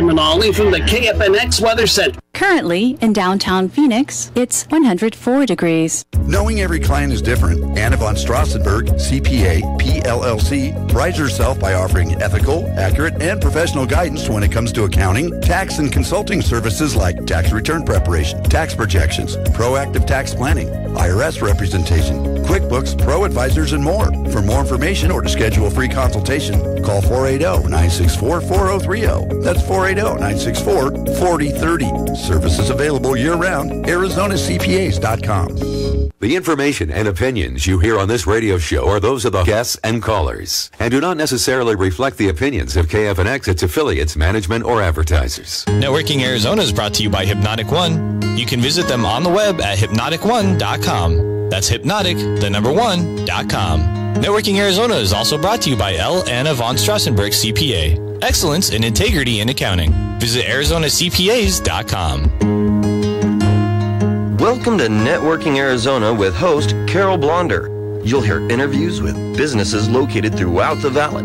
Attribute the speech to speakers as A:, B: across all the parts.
A: Manali from the KFNX Weather Center.
B: Currently, in downtown Phoenix, it's 104 degrees.
C: Knowing every client is different, Anna von Straussenburg, CPA, PLLC, prides herself by offering ethical, accurate, and professional guidance when it comes to accounting, tax, and consulting services like tax return preparation, tax projections, proactive tax planning, IRS representation, QuickBooks, Pro Advisors, and more. For more information or to schedule a free consultation, call 480-964-4030. That's 480-964-4030. Services available year-round. ArizonaCPAs.com.
D: The information and opinions you hear on this radio show are those of the guests and callers and do not necessarily reflect the opinions of KFNX, its affiliates, management, or advertisers.
E: Networking Arizona is brought to you by Hypnotic One. You can visit them on the web at hypnotic1.com. That's hypnotic, the number one, dot com. Networking Arizona is also brought to you by L. Anna von Straussenburg CPA. Excellence and integrity in accounting. Visit ArizonaCPAs.com.
F: Welcome to Networking Arizona with host Carol Blonder. You'll hear interviews with businesses located throughout the valley.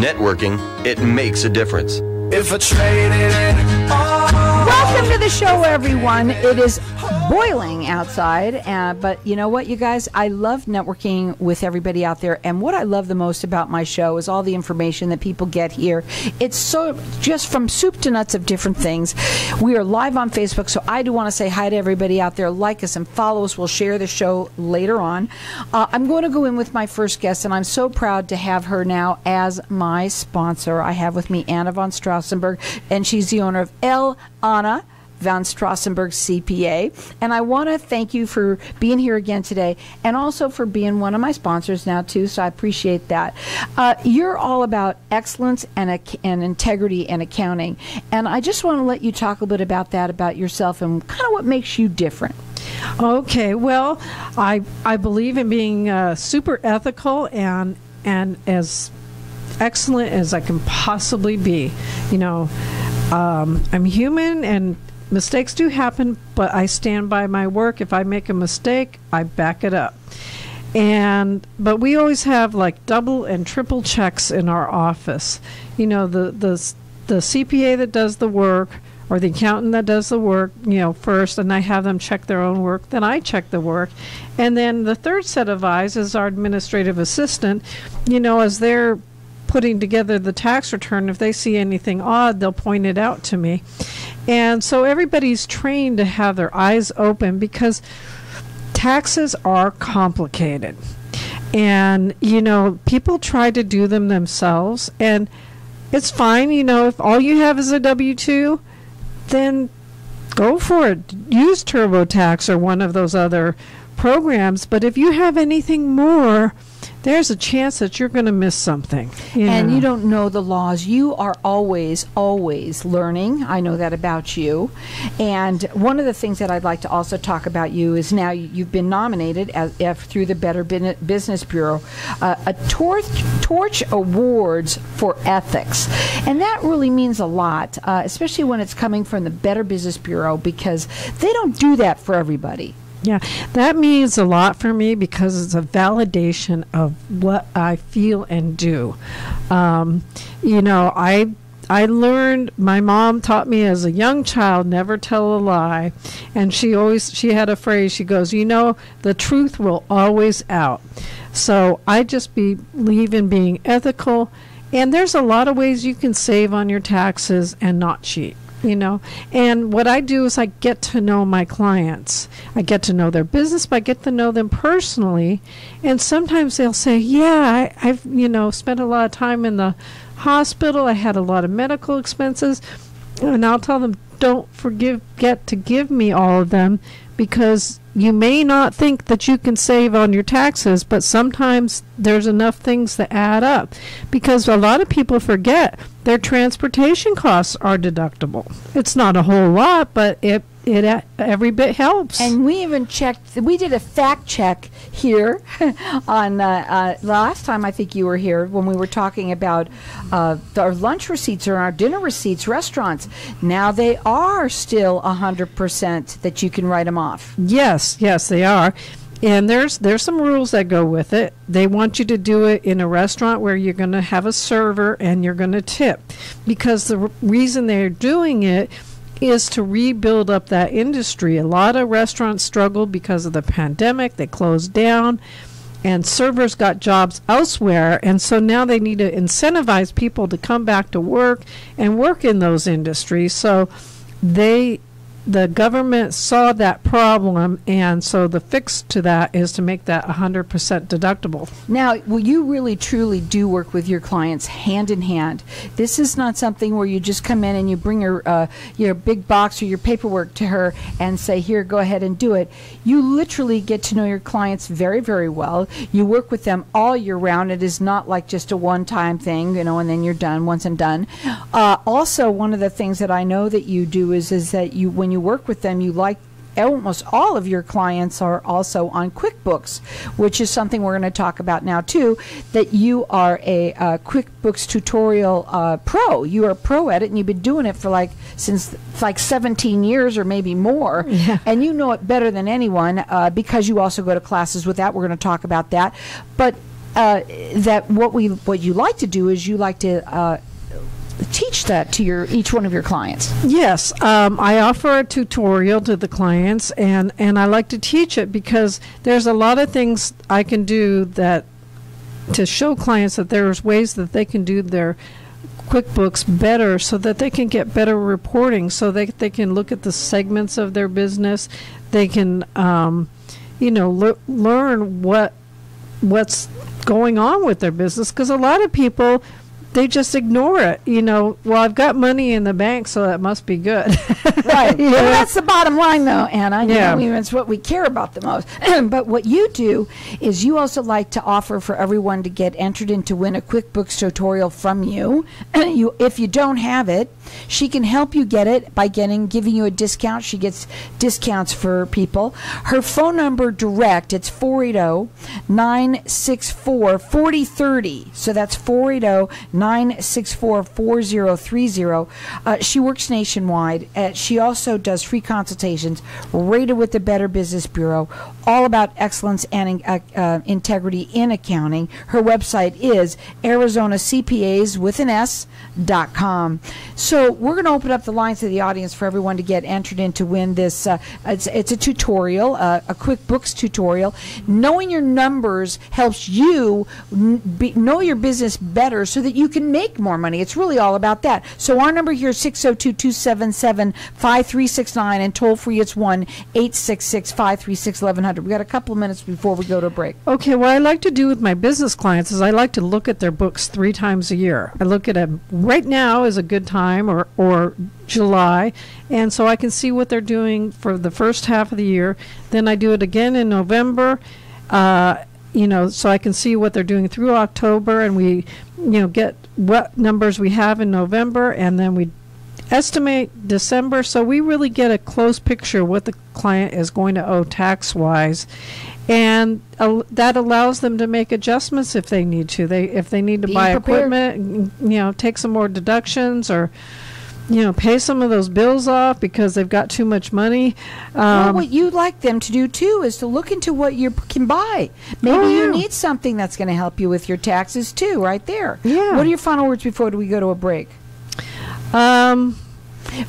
F: Networking, it makes a difference. If I traded oh.
G: Welcome to the show, everyone. It is boiling outside, uh, but you know what, you guys? I love networking with everybody out there, and what I love the most about my show is all the information that people get here. It's so just from soup to nuts of different things. We are live on Facebook, so I do want to say hi to everybody out there. Like us and follow us. We'll share the show later on. Uh, I'm going to go in with my first guest, and I'm so proud to have her now as my sponsor. I have with me Anna von Straussenburg, and she's the owner of El Anna. Von Straussenburg CPA. And I want to thank you for being here again today and also for being one of my sponsors now, too. So I appreciate that. Uh, you're all about excellence and, and integrity and accounting. And I just want to let you talk a bit about that, about yourself, and kind of what makes you different.
H: Okay, well, I I believe in being uh, super ethical and and as excellent as I can possibly be. You know, um, I'm human and mistakes do happen, but I stand by my work. If I make a mistake, I back it up. And but we always have like double and triple checks in our office. You know, the the the CPA that does the work or the accountant that does the work, you know, first, and I have them check their own work. Then I check the work, and then the third set of eyes is our administrative assistant. You know, as they're putting together the tax return, if they see anything odd, they'll point it out to me. And so everybody's trained to have their eyes open because taxes are complicated. And, you know, people try to do them themselves. And it's fine, you know, if all you have is a W 2, then go for it. Use TurboTax or one of those other programs. But if you have anything more, there's a chance that you're going to miss something.
G: You and know. you don't know the laws. You are always, always learning. I know that about you. And one of the things that I'd like to also talk about you is now you've been nominated as if through the Better Business Bureau uh, a torch, torch Awards for ethics, and that really means a lot, uh, especially when it's coming from the Better Business Bureau because they don't do that for everybody.
H: Yeah, that means a lot for me because it's a validation of what I feel and do. Um, you know, I I learned my mom taught me as a young child never tell a lie. And she always she had a phrase she goes you know the truth will always out. So I just believe in being ethical. And there's a lot of ways you can save on your taxes and not cheat you know? And what i do is i get to know my clients. I get to know their business but i get to know them personally. And sometimes they'll say yeah I, i've you know spent a lot of time in the hospital. I had a lot of medical expenses. And i'll tell them don't forgive get to give me all of them because you may not think that you can save on your taxes, but sometimes there's enough things that add up. Because a lot of people forget their transportation costs are deductible. It's not a whole lot, but it it uh, every bit helps.
G: And we even checked. We did a fact check here on uh, uh, last time I think you were here when we were talking about uh, our lunch receipts or our dinner receipts, restaurants. Now they are still hundred percent that you can write them off.
H: Yes, yes, they are. and there's there's some rules that go with it. They want you to do it in a restaurant where you're going to have a server and you're going to tip, because the r- reason they're doing it is to rebuild up that industry. A lot of restaurants struggled because of the pandemic; they closed down, and servers got jobs elsewhere, and so now they need to incentivize people to come back to work and work in those industries. So they the government saw that problem, and so the fix to that is to make that 100% deductible.
G: Now, well, you really truly do work with your clients hand in hand. This is not something where you just come in and you bring your uh, your big box or your paperwork to her and say, "Here, go ahead and do it." You literally get to know your clients very, very well. You work with them all year round. It is not like just a one-time thing, you know, and then you're done once and done. Uh, also, one of the things that I know that you do is is that you when you work with them, you like almost all of your clients are also on QuickBooks, which is something we're going to talk about now too. That you are a uh, QuickBooks tutorial uh, pro. You are a pro at it, and you've been doing it for like since like 17 years or maybe more, and you know it better than anyone uh, because you also go to classes with that. We're going to talk about that, but. Uh, that what we what you like to do is you like to uh, teach that to your each one of your clients.
H: Yes, um, I offer a tutorial to the clients, and, and I like to teach it because there's a lot of things I can do that to show clients that there's ways that they can do their QuickBooks better so that they can get better reporting, so they, they can look at the segments of their business, they can, um, you know, le- learn what what's going on with their business because a lot of people they just ignore it. You know, well, I've got money in the bank, so that must be good.
G: right.
H: You
G: Well, that's the bottom line, though, Anna. You
H: Yeah.
G: know, it's what we care about the most. but what you do is you also like to offer for everyone to get entered in to win a QuickBooks tutorial from you. you, if you don't have it, she can help you get it by getting giving you a discount. She gets discounts for people. Her phone number direct it's 480-964-4030. So that's oh, 480-964-4030. Uh, she works nationwide. Uh, she also does free consultations rated with the Better Business Bureau, all about excellence and uh, uh, integrity in accounting. Her website is Arizona CPAs with an S dot com. So we're going to open up the lines to the audience for everyone to get entered in to win this. Uh, it's, it's a tutorial, uh, a QuickBooks tutorial. Knowing your numbers helps you be, know your business better so that you can make more money. It's really all about that. So our number here is 602 277 5369 and toll free it's 1 866 536 1100. We've got a couple of minutes before we go to a break.
H: Okay, what I like to do with my business clients is I like to look at their books three times a year. I look at them right now is a good time or, or July, and so I can see what they're doing for the first half of the year. Then I do it again in November. Uh, you know, so I can see what they're doing through October, and we, you know, get what numbers we have in November, and then we estimate December, so we really get a close picture of what the client is going to owe tax wise, and uh, that allows them to make adjustments if they need to. They if they need to
G: Be
H: buy
G: prepared.
H: equipment, you know, take some more deductions or. You know, pay some of those bills off because they've got too much money.
G: well,
H: Um,
G: what you'd like them to do too is to look into what you can buy. Maybe
H: Oh,
G: you need something that's going to help you with your taxes too, right there.
H: Yeah.
G: What are your final words before we go to a break?
H: Um,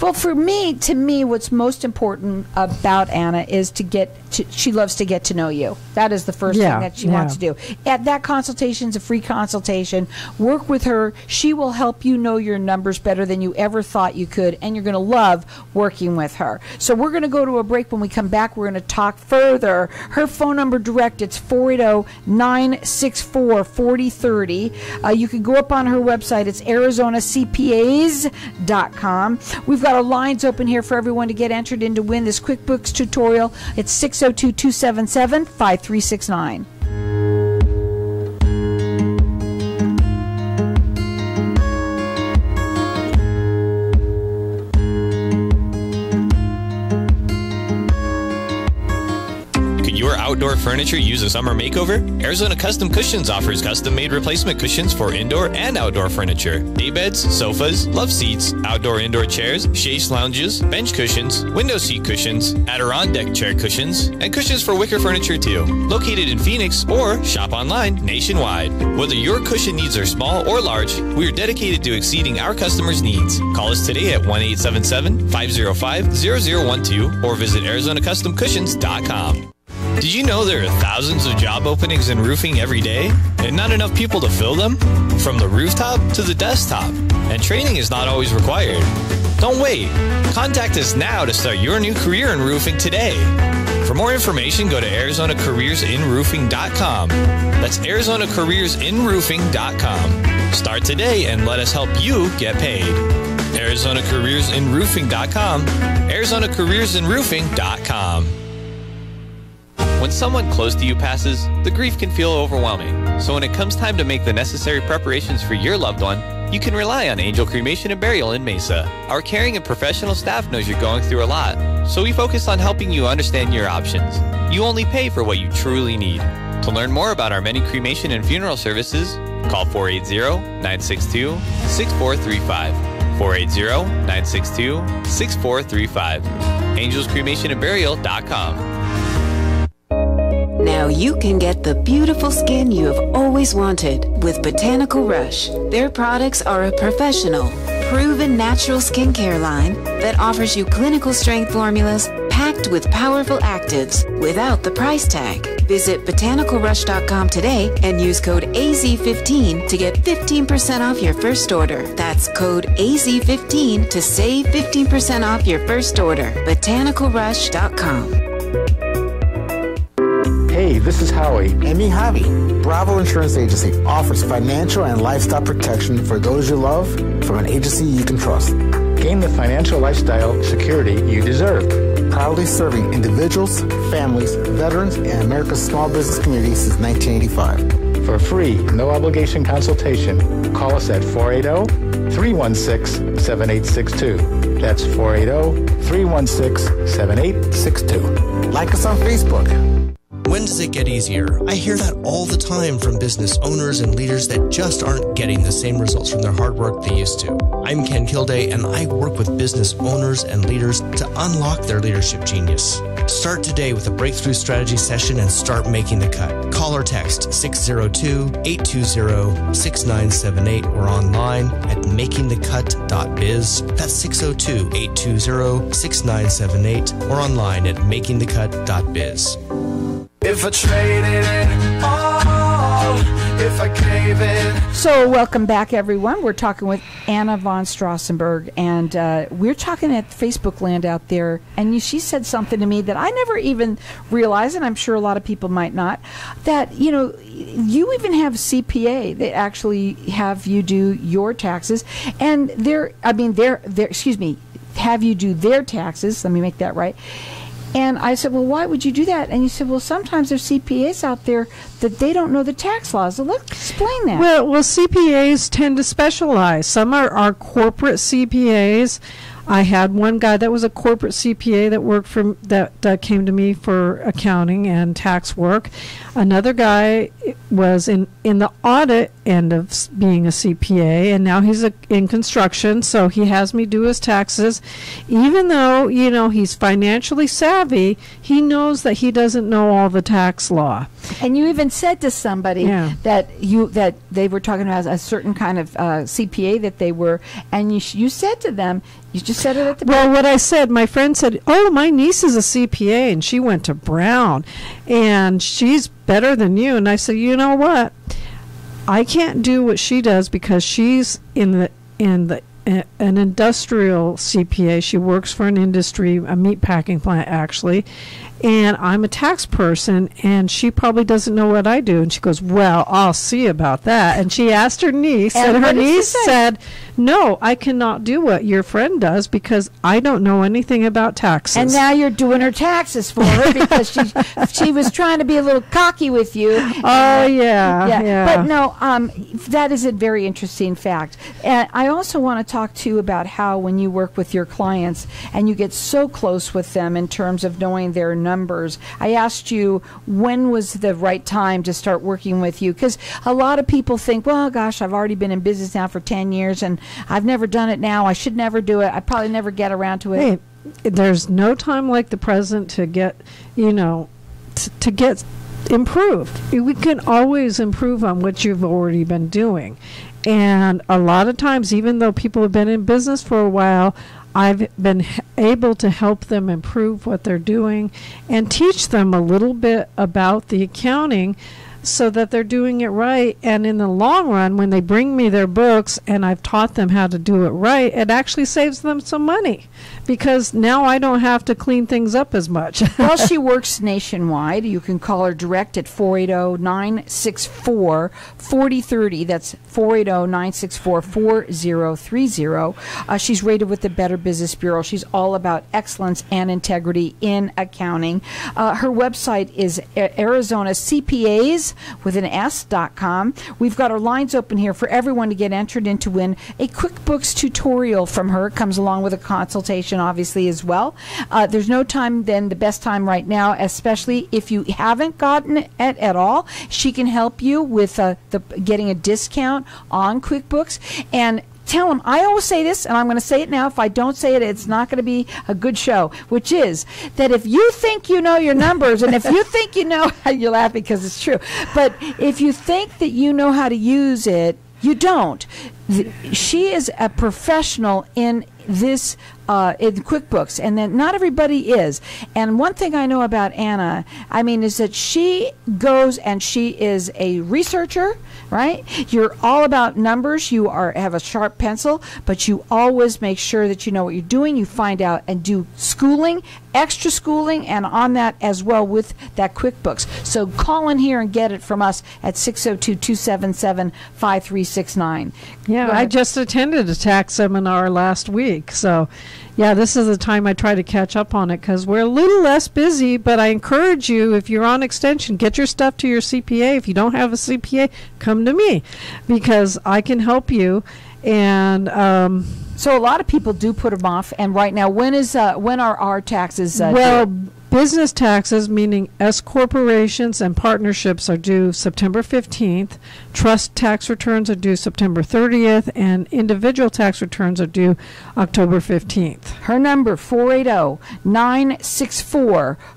G: Well, for me, to me, what's most important about Anna is to get. To, she loves to get to know you. That is the first
H: Yeah,
G: thing that she wants to do. At that consultation is a free consultation. Work with her. She will help you know your numbers better than you ever thought you could, and you're going to love working with her. So we're going to go to a break. When we come back, we're going to talk further. Her phone number direct it's 480-964-4030. Uh, you can go up on her website. It's arizonacpas.com. We've got our lines open here for everyone to get entered in to win this QuickBooks tutorial. It's 602-277-5369.
E: Could your outdoor furniture use a summer makeover? Arizona Custom Cushions offers custom made replacement cushions for indoor and outdoor furniture. Daybeds, sofas, love seats, outdoor indoor chairs, chaise lounges, bench cushions, window seat cushions, Adirondack chair cushions, and cushions for wicker furniture too. Located in Phoenix or shop online nationwide. Whether your cushion needs are small or large, we are dedicated to exceeding our customers' needs. Call us today at 1 877 505 0012 or visit ArizonaCustomCushions.com. Did you know there are thousands of job openings in roofing every day and not enough people to fill them? From the rooftop to the desktop. And training is not always required. Don't wait. Contact us now to start your new career in roofing today. For more information, go to ArizonaCareersInRoofing.com. That's ArizonaCareersInRoofing.com. Start today and let us help you get paid. ArizonaCareersInRoofing.com. ArizonaCareersInRoofing.com. When someone close to you passes, the grief can feel overwhelming. So when it comes time to make the necessary preparations for your loved one, you can rely on Angel Cremation and Burial in Mesa. Our caring and professional staff knows you're going through a lot, so we focus on helping you understand your options. You only pay for what you truly need. To learn more about our many cremation and funeral services, call 480-962-6435. 480-962-6435. AngelsCremationandBurial.com.
I: Now you can get the beautiful skin you have always wanted with Botanical Rush. Their products are a professional, proven natural skincare line that offers you clinical strength formulas packed with powerful actives without the price tag. Visit botanicalrush.com today and use code AZ15 to get 15% off your first order. That's code AZ15 to save 15% off your first order. botanicalrush.com.
J: Hey, this is Howie. And me, Javi. Bravo Insurance Agency offers financial and lifestyle protection for those you love from an agency you can trust.
K: Gain the financial lifestyle security you deserve.
J: Proudly serving individuals, families, veterans, and America's small business community since 1985.
K: For a free, no obligation consultation, call us at 480 316 7862. That's 480 316 7862.
J: Like us on Facebook.
L: When does it get easier? I hear that all the time from business owners and leaders that just aren't getting the same results from their hard work they used to. I'm Ken Kilday, and I work with business owners and leaders to unlock their leadership genius. Start today with a breakthrough strategy session and start making the cut. Call or text 602 820 6978 or online at makingthecut.biz. That's 602 820 6978 or online at makingthecut.biz.
M: If I traded it all, if I gave it.
G: So, welcome back, everyone. We're talking with Anna von Straussenburg, and uh, we're talking at Facebook land out there. And she said something to me that I never even realized, and I'm sure a lot of people might not. That you know, you even have CPA that actually have you do your taxes, and they're, I mean, they're, they're, excuse me, have you do their taxes. Let me make that right. And I said, well, why would you do that? And you said, well, sometimes there's CPAs out there that they don't know the tax laws. So let's explain that.
H: Well, well, CPAs tend to specialize. Some are, are corporate CPAs. I had one guy that was a corporate CPA that worked for that uh, came to me for accounting and tax work. Another guy was in in the audit end of being a CPA, and now he's a, in construction. So he has me do his taxes, even though you know he's financially savvy. He knows that he doesn't know all the tax law.
G: And you even said to somebody
H: Yeah.
G: that you that they were talking about a certain kind of uh, CPA that they were, and you sh- you said to them, you just said it at the
H: Well, what I said, my friend said, "Oh, my niece is a CPA and she went to Brown, and she's better than you." And I said, "You know what? I can't do what she does because she's in the in the an industrial CPA. She works for an industry, a meat packing plant, actually." And I'm a tax person, and she probably doesn't know what I do. And she goes, "Well, I'll see about that." And she asked her niece,
G: And
H: and, her
G: what did she
H: niece said, no, I cannot do what your friend does because I don't know anything about taxes.
G: And now you're doing her taxes for her because she she was trying to be a little cocky with you.
H: Oh yeah, yeah.
G: But no, um, that is a very interesting fact. And I also want to talk to you about how when you work with your clients and you get so close with them in terms of knowing their numbers. I asked you when was the right time to start working with you because a lot of people think, well, gosh, I've already been in business now for ten years and I've never done it now. I should never do it. I probably never get around to it.
H: Hey, there's no time like the present to get, you know, to get improved. We can always improve on what you've already been doing. And a lot of times, even though people have been in business for a while, I've been able to help them improve what they're doing and teach them a little bit about the accounting so that they're doing it right. And in the long run, when they bring me their books and I've taught them how to do it right, it actually saves them some money because now I don't have to clean things up as much.
G: well, she works nationwide. You can call her direct at 480 964 4030. That's 480 964 4030. Uh, She's rated with the Better Business Bureau. She's all about excellence and integrity in accounting. Uh, her website is Arizona CPAs with an S.com. We've got our lines open here for everyone to get entered in to win a QuickBooks tutorial from her. It comes along with a consultation, obviously, as well. Uh, there's no time then, the best time right now, especially if you haven't gotten it at all. She can help you with uh, the getting a discount on QuickBooks and tell them I always say this and I'm going to say it now if I don't say it it's not going to be a good show which is that if you think you know your numbers and if you think you know you laugh because it's true but if you think that you know how to use it you don't. She is a professional in this uh, in QuickBooks, and then not everybody is. And one thing I know about Anna, I mean, is that she goes and she is a researcher, right? You're all about numbers. You are have a sharp pencil, but you always make sure that you know what you're doing. You find out and do schooling, extra schooling, and on that as well with that QuickBooks. So call in here and get it from us at 602-277-5369.
H: Yeah, I just attended a tax seminar last week. So, yeah, this is the time I try to catch up on it because we're a little less busy. But I encourage you, if you're on extension, get your stuff to your CPA. If you don't have a CPA, come to me because I can help you. And um,
G: So a lot of people do put them off. And right now, when is uh, when are our taxes? Uh,
H: well,
G: due?
H: Business taxes, meaning S corporations and partnerships, are due September 15th. Trust tax returns are due September 30th, and individual tax returns are due October 15th.
G: Her number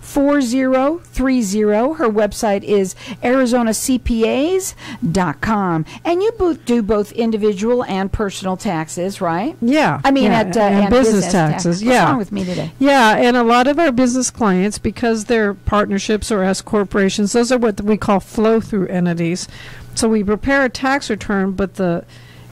G: 480-964-4030. Her website is arizonacpas.com. And you both do both individual and personal taxes, right?
H: Yeah.
G: I mean
H: yeah,
G: at uh,
H: and
G: and
H: business,
G: tax.
H: taxes.
G: What's
H: yeah.
G: wrong with me today?
H: Yeah, and a lot of our business clients, because they're partnerships or S corporations, those are what we call flow through entities. So we prepare a tax return, but the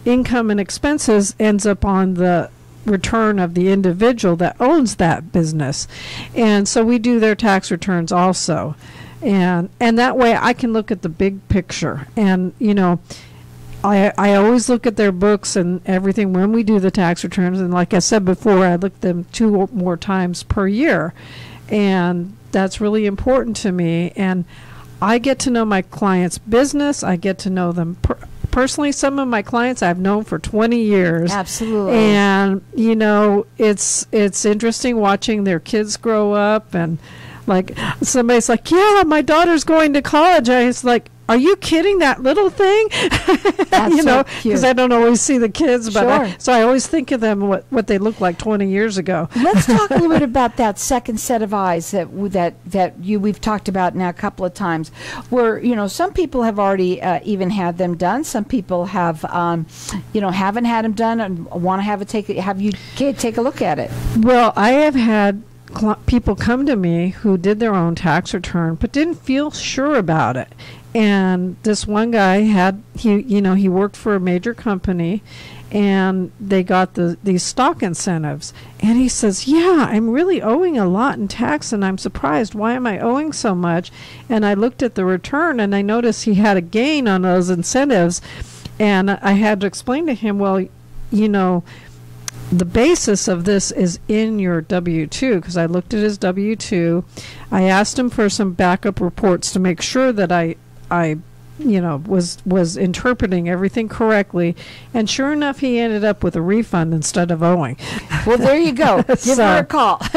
H: income and expenses ends up on the return of the individual that owns that business. And so we do their tax returns also. And and that way I can look at the big picture. And you know, I I always look at their books and everything when we do the tax returns. And like I said before, I look at them two or more times per year, and that's really important to me. And I get to know my clients' business. I get to know them per- personally. Some of my clients I've known for 20 years.
G: Absolutely.
H: And you know, it's it's interesting watching their kids grow up and like somebody's like, "Yeah, my daughter's going to college." I was like, "Are you kidding? That little thing?" You know, because I don't always see the kids, but I, so I always think of them what what they looked like 20 years ago.
G: Let's talk a little bit about that second set of eyes that that that you we've talked about now a couple of times. Where you know some people have already uh, even had them done. Some people have, um, you know, haven't had them done and want to have it take have you kid take a look at it.
H: Well, I have had people come to me who did their own tax return but didn't feel sure about it. And this one guy had he you know he worked for a major company and they got the these stock incentives and he says, "Yeah, I'm really owing a lot in tax and I'm surprised why am I owing so much?" And I looked at the return and I noticed he had a gain on those incentives and I had to explain to him, "Well, you know, the basis of this is in your W 2 because I looked at his W 2. I asked him for some backup reports to make sure that I, I you know was was interpreting everything correctly. And sure enough he ended up with a refund instead of owing.
G: Well there you go. Give
H: So-
G: her a call.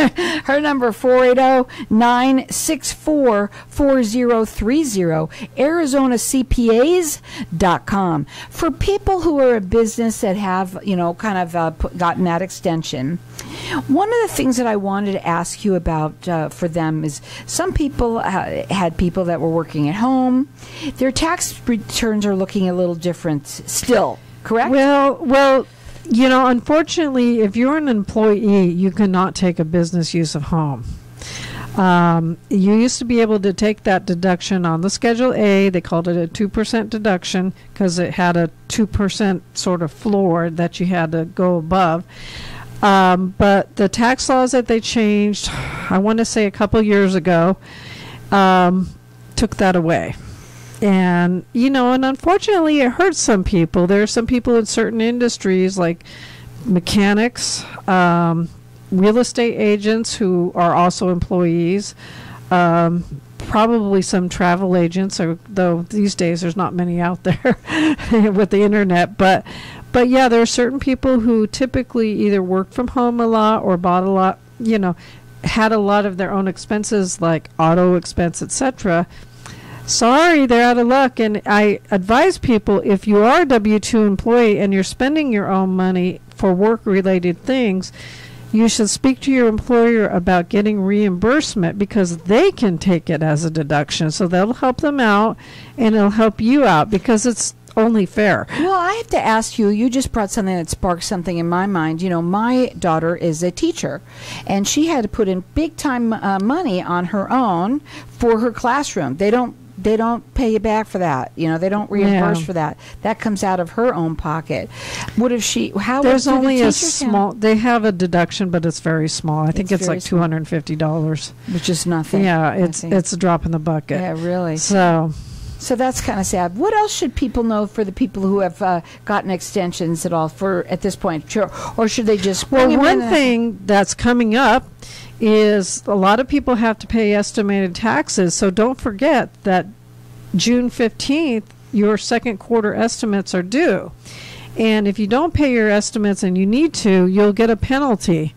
G: Her number oh, 480-964-4030 arizonacpas.com for people who are a business that have you know kind of uh, gotten that extension one of the things that I wanted to ask you about uh, for them is some people uh, had people that were working at home. Their tax returns are looking a little different still, correct?
H: Well, well, you know, unfortunately, if you're an employee, you cannot take a business use of home. Um, you used to be able to take that deduction on the Schedule A. They called it a 2% deduction because it had a 2% sort of floor that you had to go above. Um, but the tax laws that they changed, I want to say a couple years ago, um, took that away. And, you know, and unfortunately, it hurts some people. There are some people in certain industries, like mechanics, um, real estate agents who are also employees, um, probably some travel agents, or though these days there's not many out there with the internet. But, but yeah, there are certain people who typically either work from home a lot or bought a lot, you know, had a lot of their own expenses like auto expense, etc sorry, they're out of luck. And I advise people if you are a W 2 employee and you're spending your own money for work related things, you should speak to your employer about getting reimbursement because they can take it as a deduction. So that'll help them out and it'll help you out because it's only fair.
G: Well, I have to ask you, you just brought something that sparked something in my mind. You know, my daughter is a teacher, and she had to put in big time uh, money on her own for her classroom. They don't. They don't pay you back for that. You know, they don't reimburse
H: Yeah.
G: for that. That comes out of her own pocket. What if she? How
H: There's
G: do the
H: only a small. They have a deduction, but it's very small. I think
G: It's
H: it's,
G: very
H: like two hundred and fifty dollars,
G: which is nothing.
H: Yeah, it's
G: Nothing.
H: it's a drop in the bucket.
G: Yeah, really.
H: So,
G: So that's kind of sad. What else should people know for the people who have uh, gotten extensions at all for at this point? Sure. Or should they just
H: well, one thing that's coming up is a lot of people have to pay estimated taxes. So don't forget that June fifteenth, your second quarter estimates are due, and if you don't pay your estimates and you need to, you'll get a penalty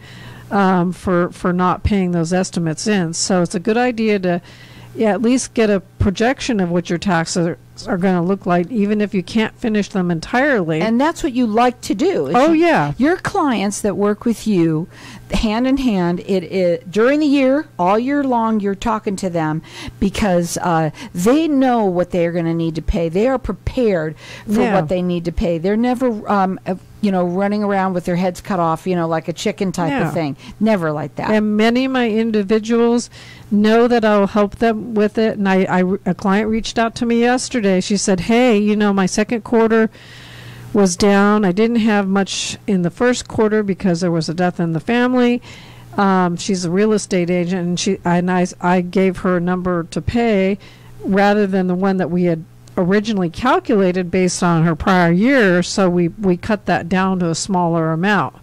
H: um, for for not paying those estimates in. So it's a good idea to yeah, at least get a projection of what your taxes are, are going to look like, even if you can't finish them entirely.
G: And that's what you like to do.
H: Oh,
G: you-
H: yeah.
G: Your clients that work with you, hand in hand, it, it during the year, all year long, you're talking to them because uh, they know what they are going to need to pay. They are prepared for
H: Yeah.
G: what they need to pay. They're never, um, you know, running around with their heads cut off, you know, like a chicken type of thing. Never like that.
H: And many of my individuals know that I'll help them with it. And I, I, a client reached out to me yesterday. She said, "Hey, you know, my second quarter was down. I didn't have much in the first quarter because there was a death in the family." Um, she's a real estate agent, and she and I, I gave her a number to pay rather than the one that we had originally calculated based on her prior year. So we we cut that down to a smaller amount.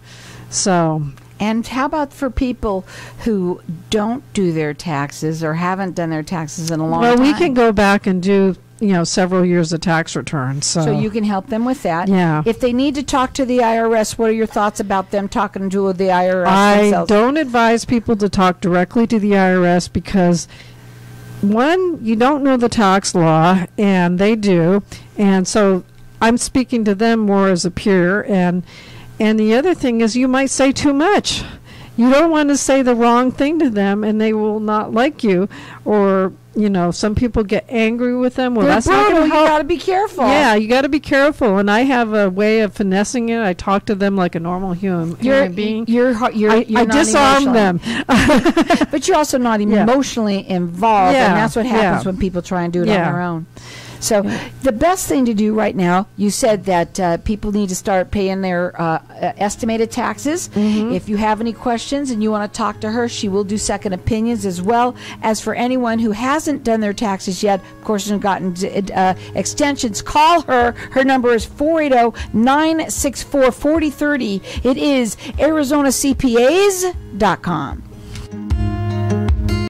H: So
G: And how about for people who don't do their taxes or haven't done their taxes in a long
H: well,
G: time?
H: Well, we can go back and do you know several years of tax returns. So,
G: So you can help them with that.
H: Yeah.
G: If they need to talk to the IRS, what are your thoughts about them talking to the IRS
H: I
G: themselves?
H: don't advise people to talk directly to the IRS because one, you don't know the tax law, and they do, and so I'm speaking to them more as a peer, and and the other thing is you might say too much. You don't want to say the wrong thing to them, and they will not like you, or you know, some people get angry with them. Well,
G: They're
H: that's not
G: brutal.
H: going
G: You
H: to help.
G: got to be careful.
H: Yeah, you got to be careful. And I have a way of finessing it. I talk to them like a normal human,
G: You're,
H: human being.
G: you're, you're,
H: I,
G: you're
H: I disarm them.
G: but you're also not
H: Yeah.
G: emotionally involved,
H: Yeah,
G: and that's what happens
H: yeah.
G: when people try and do it on their own. So the best thing to do right now, you said that uh, people need to start paying their uh, estimated taxes.
H: Mm-hmm.
G: If you have any questions and you want to talk to her, she will do second opinions as well. As for anyone who hasn't done their taxes yet, of course, and gotten uh, extensions, call her. Her number is 480 964 4030. It is ArizonaCPAs.com.